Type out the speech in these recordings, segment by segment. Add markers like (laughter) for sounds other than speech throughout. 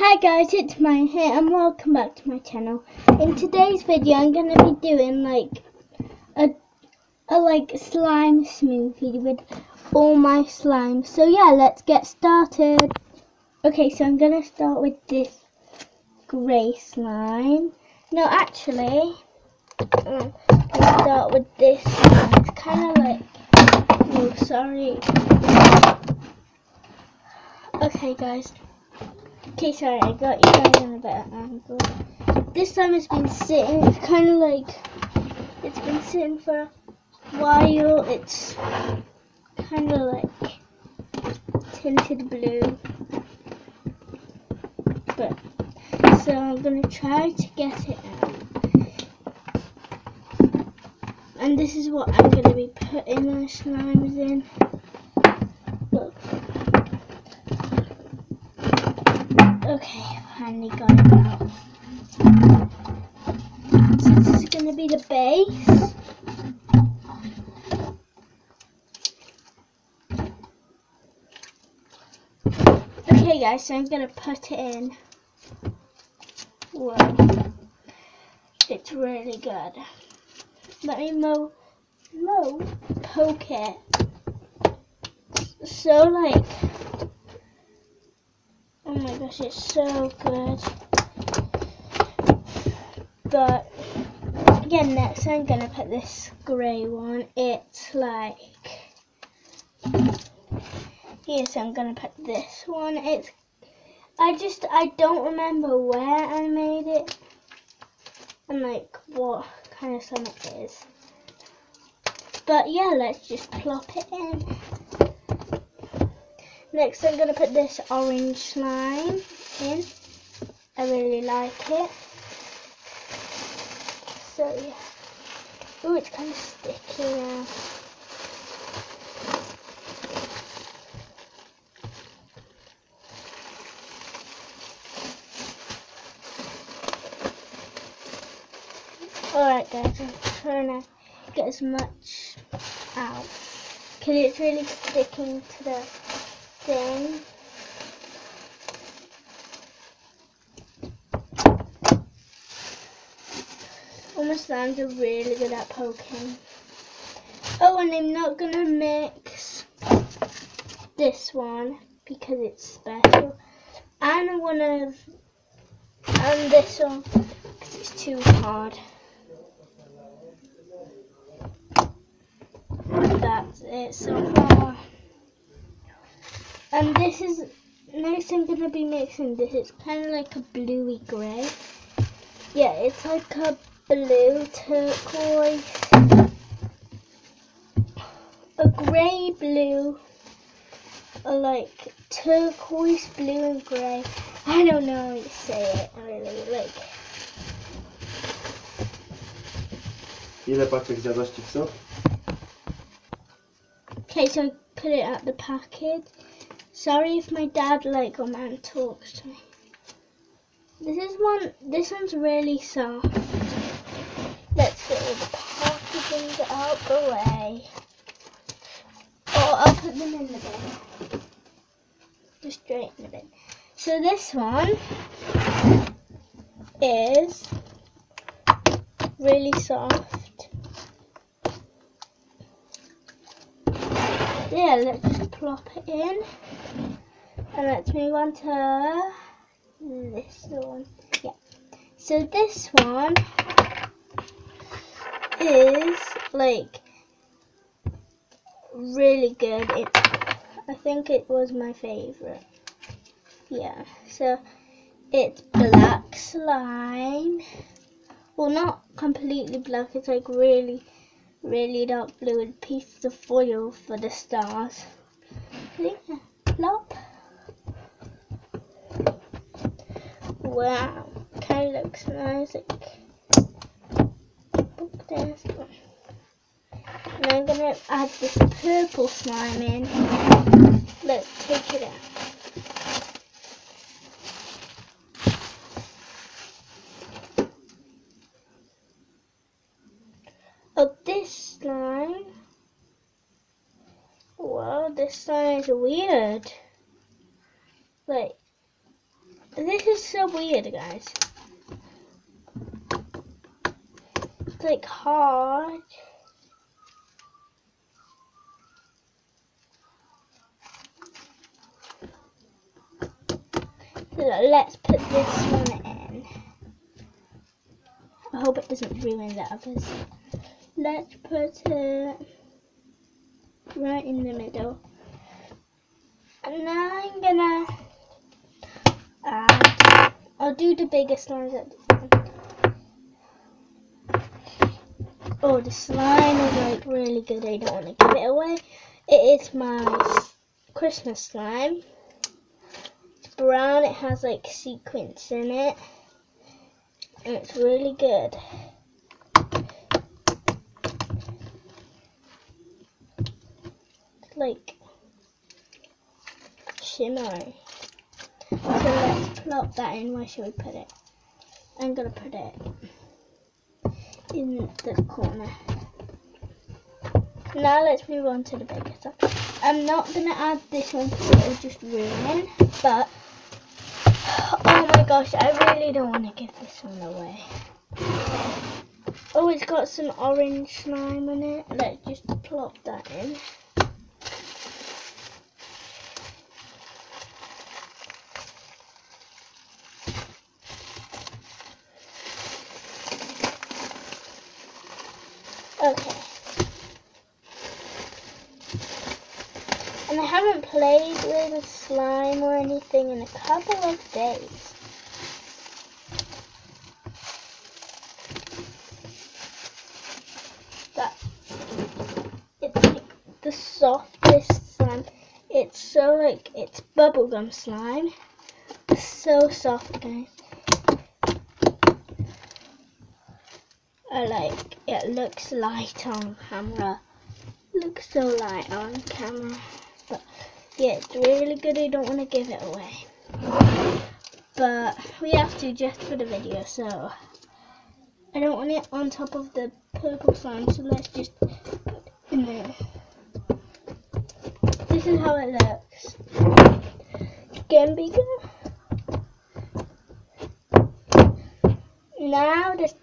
Hi guys, it's Maja here and welcome back to my channel. In today's video I'm going to be doing like a, a like slime smoothie with all my slime. So yeah, let's get started. Okay, so I'm going to start with this grey slime. No, actually, I'm going to start with this. It's kind of like, oh sorry. Okay guys. Okay, sorry, I got you guys on a better angle. This time it's been sitting, it's kind of like, it's been sitting for a while. It's kind of like tinted blue. But, so I'm going to try to get it out. And this is what I'm going to be putting my slimes in. Look. Okay, So this is going to be the base. Okay guys, so I'm going to put it in. Whoa. It's really good. Let me mo, mo, poke it. So like, it's so good. But again, next I'm gonna put this grey one. It's like yes, I'm gonna put this one. It's I just I don't remember where I made it and like what kind of slime it is. But yeah, let's just plop it in. Next I'm going to put this orange slime in. I really like it. So yeah. Oh, it's kind of sticky now. Alright guys, I'm trying to get as much out. Because it's really sticking to the thing. My slimes are really good at poking. Oh, and I'm not going to mix this one because it's special. And one of, and this one because it's too hard. That's it so far. And this is, next I'm going to be mixing this. It's kind of like a bluey grey. Yeah, it's like a blue turquoise. A grey blue. A like turquoise blue and grey. I don't know how to say it really. Like. Ile paczek zjadłaś chipsów? Okay, so I put it at the packet. Sorry if my dad like or man talks to me. This is one. This one's really soft. Let's get all the packaging out the way. Or I'll put them in the bin. Just straight in the bin. So this one is really soft. Yeah, let's just plop it in. And let's move on to this one. Yeah. So this one is like really good. It, I think it was my favorite. Yeah. So it's black slime. Well, not completely black. It's like really really dark blue with pieces of foil for the stars. Plop. Wow, kind of looks nice. There's one. And I'm gonna add this purple slime in. Let's take it out. Oh, this slime. Well, this is weird. Like, This is so weird, guys. It's like hard. So let's put this one in. I hope it doesn't ruin the others. Let's put it right in the middle. And I'm gonna add, I'll do the biggest ones at the end. Oh, the slime is like really good. I don't want to give it away. It is my Christmas slime. It's brown. It has like sequins in it. And it's really good. Like shimmery. So let's plop that in. Where should we put it? I'm gonna put it in the corner. Now let's move on to the bigger stuff. I'm not gonna add this one because it'll just ruin. But oh my gosh, I really don't want to give this one away. Oh, it's got some orange slime in it. Let's just plop that in. Okay. And I haven't slime or anything in a couple of days. But it's like the softest slime. It's so like it's bubblegum slime. So soft guys. I like it looks light on camera. Looks so light on camera. Yeah, it's really good. I don't want to give it away. But we have to just for the video, so I don't want it on top of the purple slime, so let's just put it in there. This is how it looks. It's bigger. Now this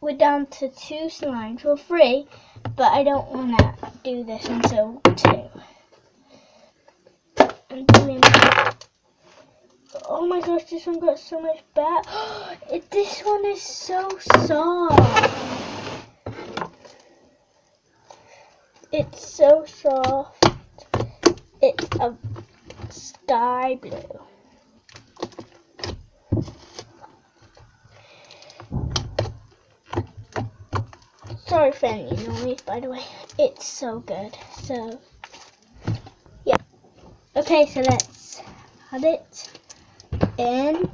we're down to two slimes. Well, three, but I don't want to do this until two. I'm doing. Oh my gosh, this one got so much better. (gasps) This one is so soft. It's so soft. It's a sky blue. Sorry for any noise, by the way. It's so good. So, yeah. Okay, so let's have it in.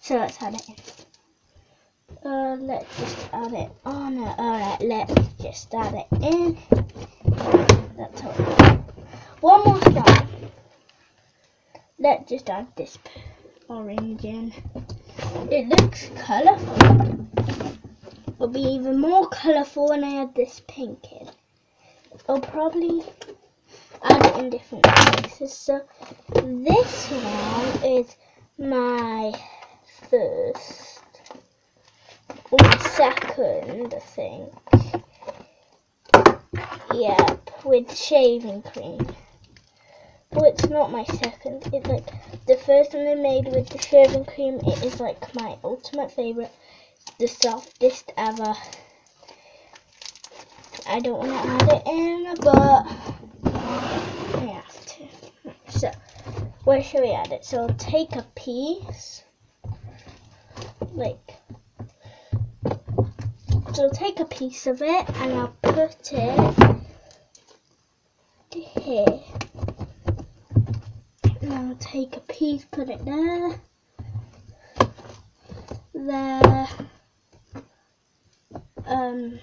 So let's add it in. Uh, let's just add it on. Uh, Alright, let's just add it in. That's all. One more time. Let's just add this orange in. It looks colourful It will be even more colourful when I add this pink in. It'll probably it in different places. So this one is my first or second, I think. Yep, with shaving cream. Well, it's not my second. It's like the first one I made with the shaving cream. It is like my ultimate favourite the softest ever. I don't want to add it in, but I have to. So, where should we add it? So, I'll take a piece, like, so I'll take a piece of it and I'll put it here. And I'll take a piece, put it there, there um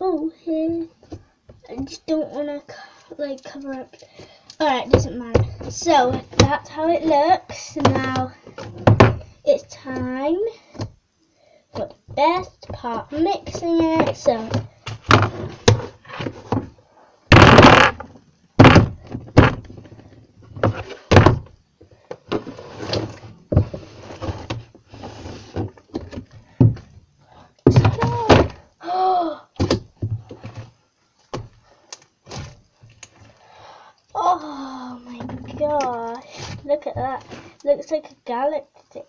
oh here I just don't want to like cover up. Alright doesn't matter. So that's how it looks. Now it's time for the best part mixing it. So Oh my gosh. Look at that. Looks like a galaxy.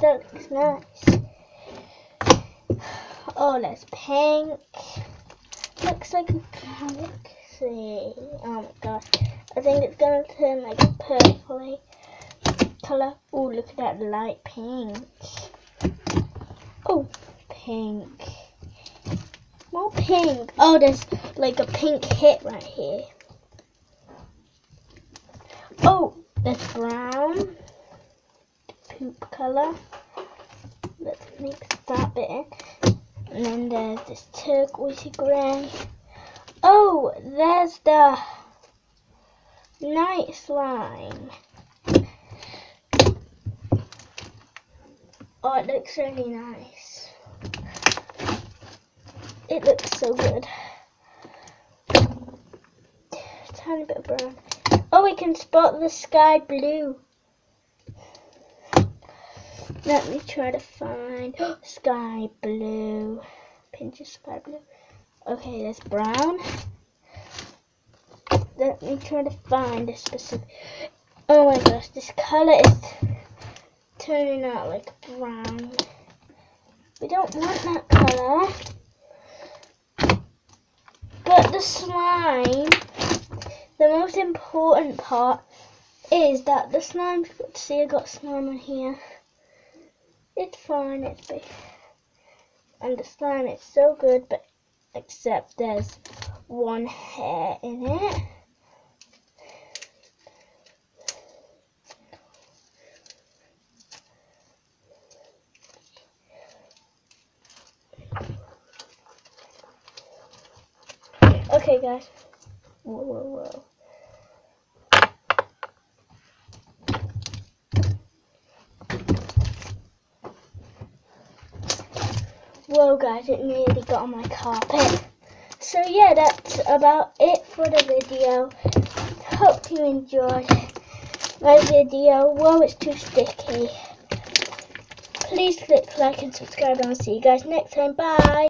That looks nice. Oh, that's pink. Looks like a galaxy. Oh my gosh. I think it's gonna turn like a purpley colour. Oh, look at that light pink. Oh, pink. More pink. Oh, there's like a pink hit right here. Oh, there's brown. Poop colour. Let's mix that bit in. And then there's this turquoisey grey. Oh, there's the night slime. Oh, it looks really nice. It looks so good. Tiny bit of brown. Oh, we can spot the sky blue. Let me try to find (gasps) sky blue. Pinch of sky blue. Okay, that's brown. Let me try to find a specific. Oh my gosh, this color is turning out like brown. We don't want that color. But the slime, the most important part is that the slime, see I got slime on here. It's fine, it's big. And the slime is so good, but except there's one hair in it. Okay, guys. Whoa, whoa, whoa. Whoa, guys, it nearly got on my carpet. So, yeah, that's about it for the video. Hope you enjoyed my video. Whoa, it's too sticky. Please click like and subscribe, and I'll see you guys next time. Bye.